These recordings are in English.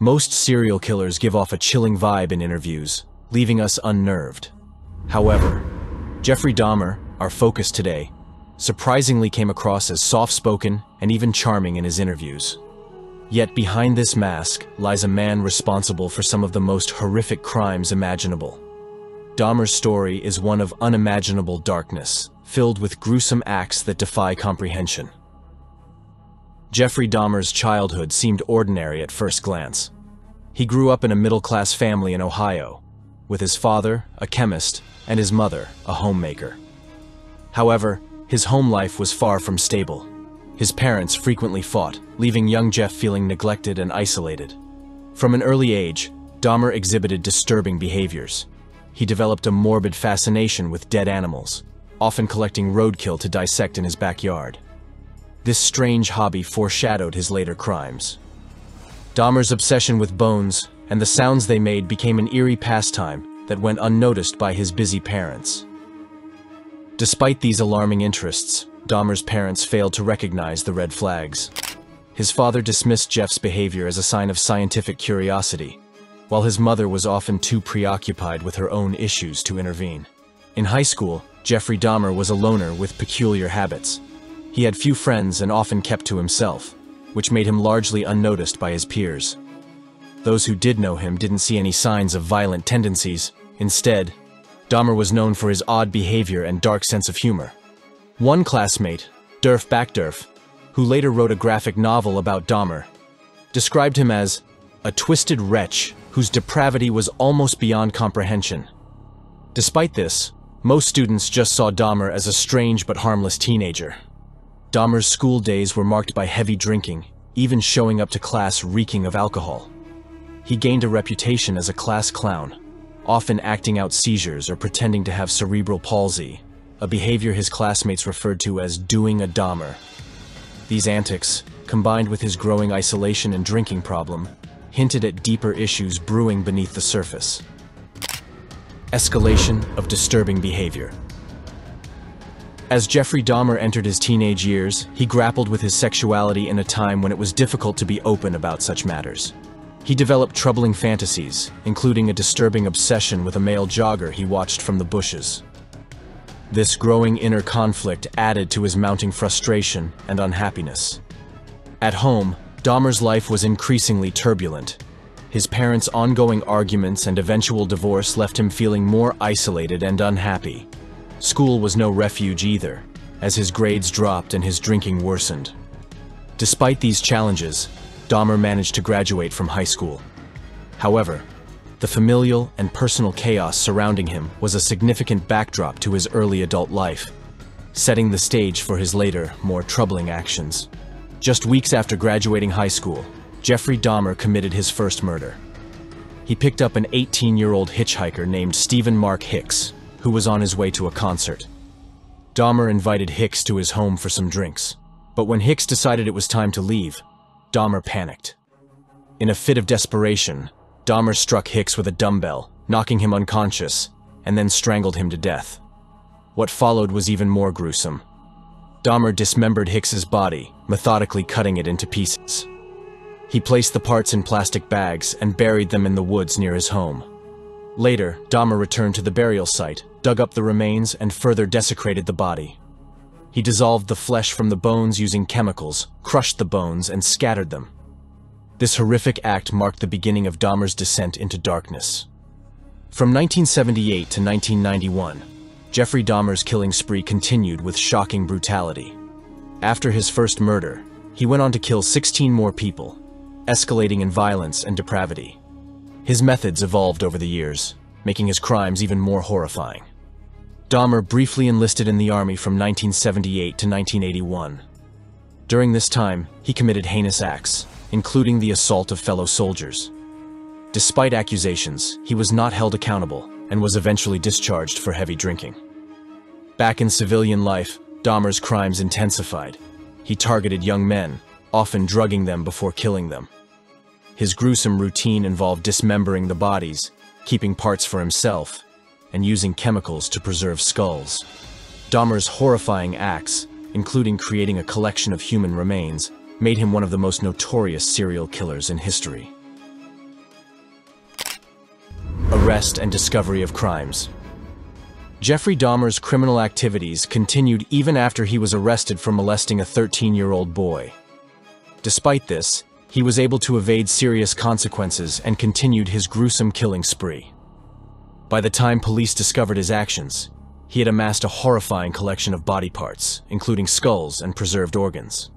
Most serial killers give off a chilling vibe in interviews, leaving us unnerved. However, Jeffrey Dahmer, our focus today, surprisingly came across as soft-spoken and even charming in his interviews. Yet behind this mask lies a man responsible for some of the most horrific crimes imaginable. Dahmer's story is one of unimaginable darkness, filled with gruesome acts that defy comprehension. Jeffrey Dahmer's childhood seemed ordinary at first glance. He grew up in a middle-class family in Ohio, with his father, a chemist, and his mother, a homemaker. However, his home life was far from stable. His parents frequently fought, leaving young Jeff feeling neglected and isolated. From an early age, Dahmer exhibited disturbing behaviors. He developed a morbid fascination with dead animals, often collecting roadkill to dissect in his backyard. This strange hobby foreshadowed his later crimes. Dahmer's obsession with bones and the sounds they made became an eerie pastime that went unnoticed by his busy parents. Despite these alarming interests, Dahmer's parents failed to recognize the red flags. His father dismissed Jeff's behavior as a sign of scientific curiosity, while his mother was often too preoccupied with her own issues to intervene. In high school, Jeffrey Dahmer was a loner with peculiar habits. He had few friends and often kept to himself, which made him largely unnoticed by his peers. Those who did know him didn't see any signs of violent tendencies. Instead, Dahmer was known for his odd behavior and dark sense of humor. One classmate, Derf Backderf, who later wrote a graphic novel about Dahmer, described him as a twisted wretch whose depravity was almost beyond comprehension. Despite this, most students just saw Dahmer as a strange but harmless teenager. Dahmer's school days were marked by heavy drinking, even showing up to class reeking of alcohol. He gained a reputation as a class clown, often acting out seizures or pretending to have cerebral palsy, a behavior his classmates referred to as doing a Dahmer. These antics, combined with his growing isolation and drinking problem, hinted at deeper issues brewing beneath the surface. Escalation of disturbing behavior. As Jeffrey Dahmer entered his teenage years, he grappled with his sexuality in a time when it was difficult to be open about such matters. He developed troubling fantasies, including a disturbing obsession with a male jogger he watched from the bushes. This growing inner conflict added to his mounting frustration and unhappiness. At home, Dahmer's life was increasingly turbulent. His parents' ongoing arguments and eventual divorce left him feeling more isolated and unhappy. School was no refuge either, as his grades dropped and his drinking worsened. Despite these challenges, Dahmer managed to graduate from high school. However, the familial and personal chaos surrounding him was a significant backdrop to his early adult life, setting the stage for his later, more troubling actions. Just weeks after graduating high school, Jeffrey Dahmer committed his first murder. He picked up an 18-year-old hitchhiker named Stephen Mark Hicks, who was on his way to a concert. Dahmer invited Hicks to his home for some drinks, but when Hicks decided it was time to leave, Dahmer panicked. In a fit of desperation, Dahmer struck Hicks with a dumbbell, knocking him unconscious, and then strangled him to death. What followed was even more gruesome. Dahmer dismembered Hicks's body, methodically cutting it into pieces. He placed the parts in plastic bags and buried them in the woods near his home. Later, Dahmer returned to the burial site, dug up the remains, and further desecrated the body. He dissolved the flesh from the bones using chemicals, crushed the bones, and scattered them. This horrific act marked the beginning of Dahmer's descent into darkness. From 1978 to 1991, Jeffrey Dahmer's killing spree continued with shocking brutality. After his first murder, he went on to kill 16 more people, escalating in violence and depravity. His methods evolved over the years, making his crimes even more horrifying. Dahmer briefly enlisted in the army from 1978 to 1981. During this time, he committed heinous acts, including the assault of fellow soldiers. Despite accusations, he was not held accountable and was eventually discharged for heavy drinking. Back in civilian life, Dahmer's crimes intensified. He targeted young men, often drugging them before killing them. His gruesome routine involved dismembering the bodies, keeping parts for himself, and using chemicals to preserve skulls. Dahmer's horrifying acts, including creating a collection of human remains, made him one of the most notorious serial killers in history. arrest and discovery of crimes. Jeffrey Dahmer's criminal activities continued even after he was arrested for molesting a 13-year-old boy. Despite this, he was able to evade serious consequences and continued his gruesome killing spree. By the time police discovered his actions, he had amassed a horrifying collection of body parts, including skulls and preserved organs.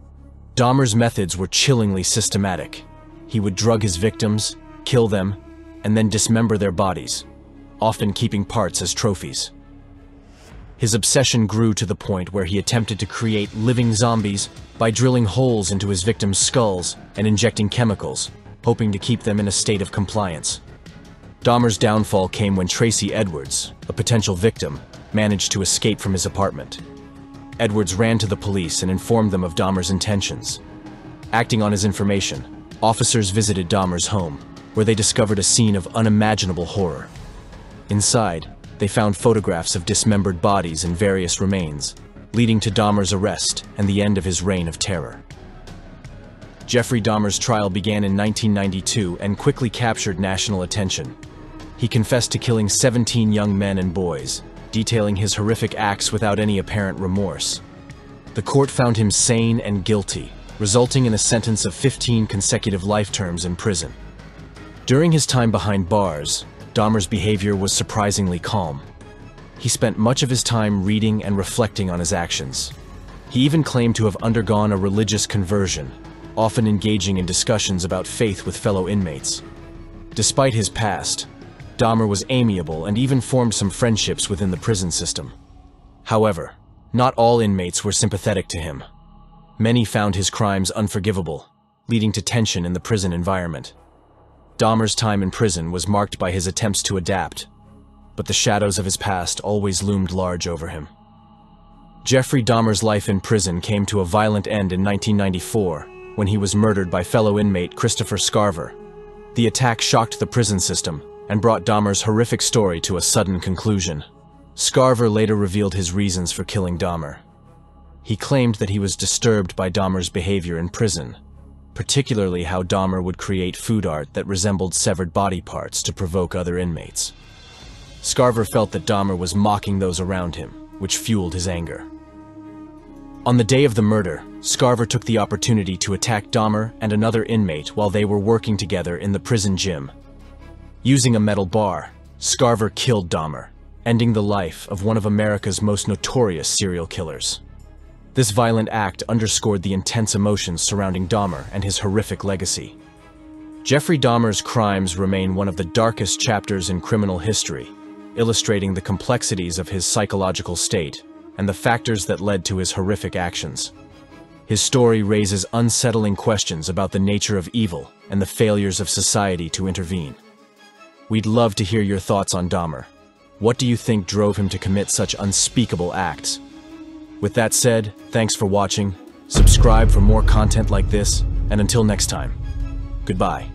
Dahmer's methods were chillingly systematic. He would drug his victims, kill them, and then dismember their bodies, often keeping parts as trophies. His obsession grew to the point where he attempted to create living zombies by drilling holes into his victims' skulls and injecting chemicals, hoping to keep them in a state of compliance. Dahmer's downfall came when Tracy Edwards, a potential victim, managed to escape from his apartment. Edwards ran to the police and informed them of Dahmer's intentions. Acting on his information, officers visited Dahmer's home, where they discovered a scene of unimaginable horror. Inside, they found photographs of dismembered bodies and various remains, leading to Dahmer's arrest and the end of his reign of terror. Jeffrey Dahmer's trial began in 1992 and quickly captured national attention. He confessed to killing 17 young men and boys, detailing his horrific acts without any apparent remorse. The court found him sane and guilty, resulting in a sentence of 15 consecutive life terms in prison. During his time behind bars, Dahmer's behavior was surprisingly calm. He spent much of his time reading and reflecting on his actions. He even claimed to have undergone a religious conversion, often engaging in discussions about faith with fellow inmates. Despite his past, Dahmer was amiable and even formed some friendships within the prison system. However, not all inmates were sympathetic to him. Many found his crimes unforgivable, leading to tension in the prison environment. Dahmer's time in prison was marked by his attempts to adapt, but the shadows of his past always loomed large over him. Jeffrey Dahmer's life in prison came to a violent end in 1994 when he was murdered by fellow inmate Christopher Scarver. The attack shocked the prison system and brought Dahmer's horrific story to a sudden conclusion. Scarver later revealed his reasons for killing Dahmer. He claimed that he was disturbed by Dahmer's behavior in prison, particularly how Dahmer would create food art that resembled severed body parts to provoke other inmates. Scarver felt that Dahmer was mocking those around him, which fueled his anger. On the day of the murder, Scarver took the opportunity to attack Dahmer and another inmate while they were working together in the prison gym Using a metal bar, Scarver killed Dahmer, ending the life of one of America's most notorious serial killers. This violent act underscored the intense emotions surrounding Dahmer and his horrific legacy. Jeffrey Dahmer's crimes remain one of the darkest chapters in criminal history, illustrating the complexities of his psychological state and the factors that led to his horrific actions. His story raises unsettling questions about the nature of evil and the failures of society to intervene. We'd love to hear your thoughts on Dahmer. What do you think drove him to commit such unspeakable acts? With that said, thanks for watching, subscribe for more content like this, and until next time, goodbye.